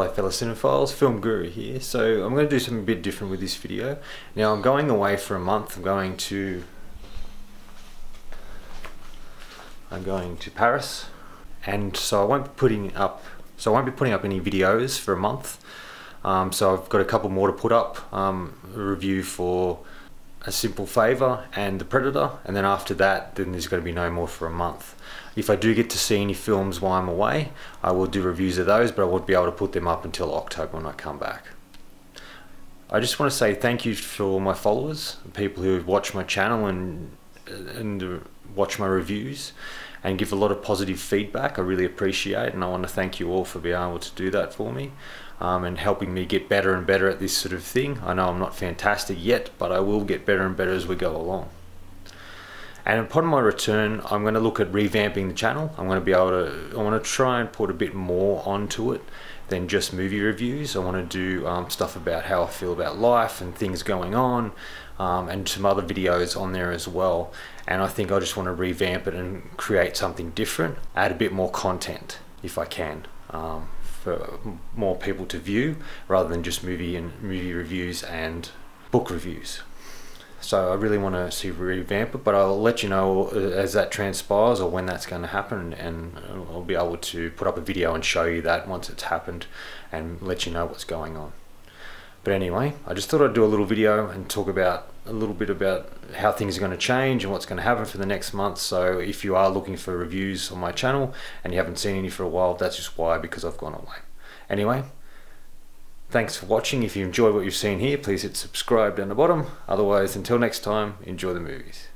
Hello fellow cinephiles, Film Guru here. So I'm going to do something a bit different with this video. Now I'm going away for a month. I'm going to I'm going to Paris and so I won't be putting up so I won't be putting up any videos for a month. Um, so I've got a couple more to put up. Um, a review for a simple favor and the predator and then after that then there's going to be no more for a month. If i do get to see any films while i'm away i will do reviews of those but i won't be able to put them up until october when i come back. I just want to say thank you for all my followers people who watch my channel and and uh, watch my reviews and give a lot of positive feedback i really appreciate and i want to thank you all for being able to do that for me um, and helping me get better and better at this sort of thing. I know I'm not fantastic yet, but I will get better and better as we go along. And upon my return, I'm going to look at revamping the channel. I'm going to be able to, I want to try and put a bit more onto it than just movie reviews. I want to do um, stuff about how I feel about life and things going on um, and some other videos on there as well. And I think I just want to revamp it and create something different, add a bit more content if I can. Um, for more people to view rather than just movie and movie reviews and book reviews. So I really want to see revamp it, but I'll let you know uh, as that transpires or when that's going to happen, and uh, I'll be able to put up a video and show you that once it's happened, and let you know what's going on. But anyway, I just thought I'd do a little video and talk about a little bit about how things are going to change and what's going to happen for the next month. So if you are looking for reviews on my channel and you haven't seen any for a while, that's just why, because I've gone away. Anyway, thanks for watching. If you enjoyed what you've seen here, please hit subscribe down the bottom. Otherwise, until next time, enjoy the movies.